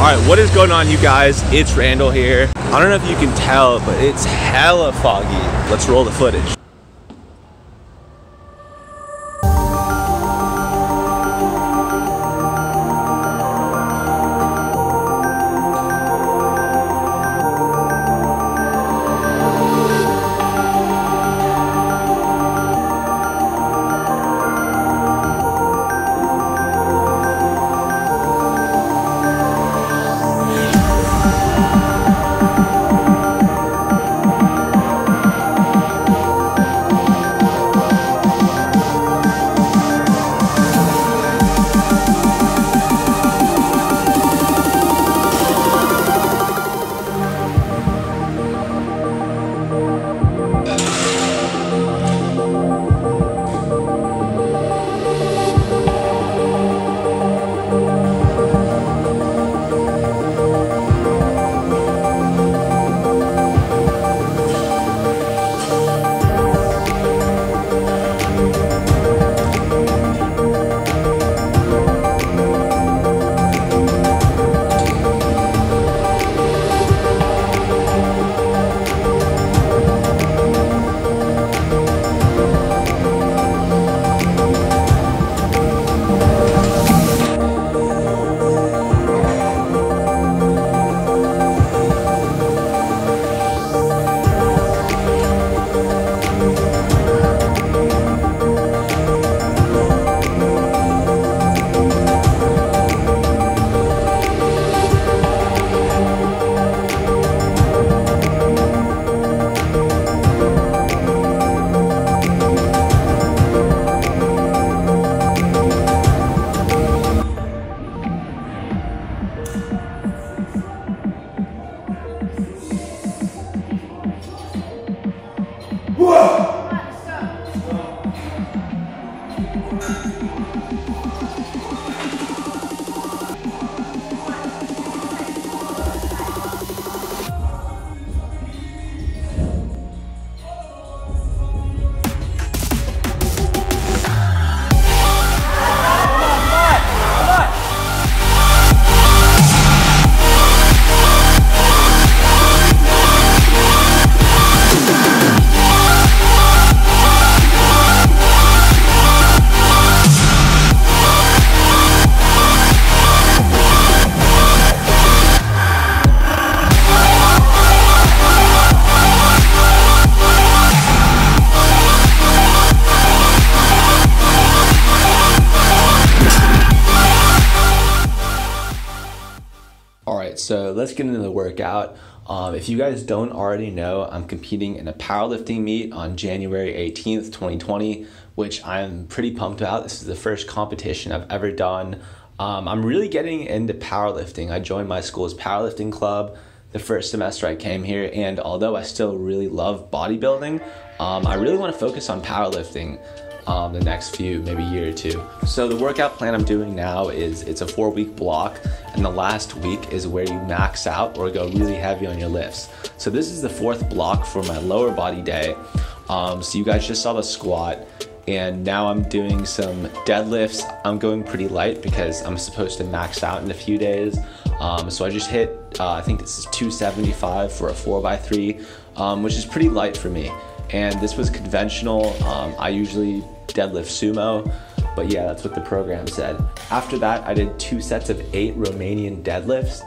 All right, what is going on, you guys? It's Randall here. I don't know if you can tell, but it's hella foggy. Let's roll the footage. All right, so let's get into the workout. Um, if you guys don't already know, I'm competing in a powerlifting meet on January 18th, 2020, which I'm pretty pumped about. This is the first competition I've ever done. Um, I'm really getting into powerlifting. I joined my school's powerlifting club the first semester I came here, and although I still really love bodybuilding, um, I really want to focus on powerlifting um, the next few, maybe year or two. So the workout plan I'm doing now is it's a four week block and the last week is where you max out or go really heavy on your lifts. So this is the fourth block for my lower body day. Um, so you guys just saw the squat and now I'm doing some deadlifts. I'm going pretty light because I'm supposed to max out in a few days. Um, so I just hit, uh, I think this is 275 for a 4x3, um, which is pretty light for me. And this was conventional. Um, I usually deadlift sumo, but yeah, that's what the program said. After that, I did two sets of eight Romanian deadlifts.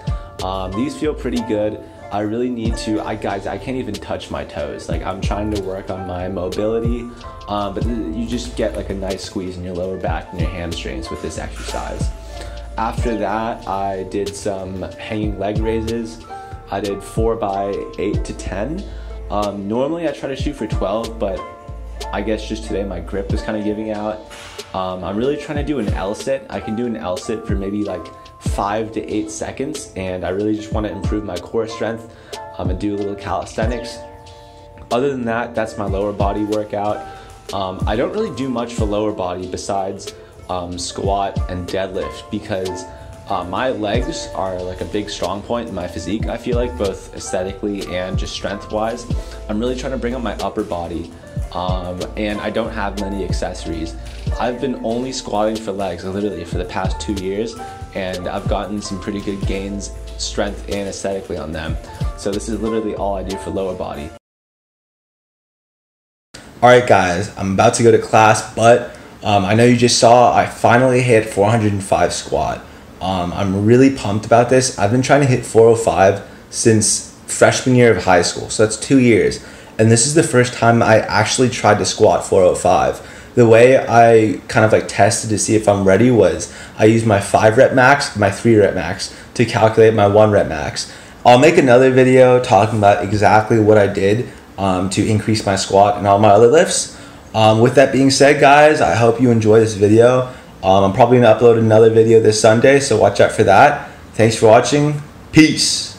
Um, these feel pretty good. I really need to, I guys, I can't even touch my toes. Like I'm trying to work on my mobility, um, but you just get like a nice squeeze in your lower back and your hamstrings with this exercise. After that, I did some hanging leg raises. I did four by eight to 10. Um, normally I try to shoot for 12, but I guess just today my grip was kind of giving out. Um, I'm really trying to do an L sit. I can do an L sit for maybe like five to eight seconds, and I really just want to improve my core strength um, and do a little calisthenics. Other than that, that's my lower body workout. Um, I don't really do much for lower body besides um, squat and deadlift because uh, my legs are like a big strong point in my physique, I feel like, both aesthetically and just strength wise. I'm really trying to bring up my upper body, um, and I don't have many accessories. I've been only squatting for legs literally for the past two years, and I've gotten some pretty good gains, strength and aesthetically on them. So this is literally all I do for lower body. All right, guys, I'm about to go to class, but um, I know you just saw I finally hit 405 squat. Um, I'm really pumped about this. I've been trying to hit 405 since freshman year of high school, so that's two years. And this is the first time I actually tried to squat 405. The way I kind of like tested to see if I'm ready was I used my five rep max, my three rep max to calculate my one rep max. I'll make another video talking about exactly what I did um, to increase my squat and all my other lifts. Um, with that being said, guys, I hope you enjoy this video. Um, I'm probably gonna upload another video this Sunday, so watch out for that. Thanks for watching. Peace.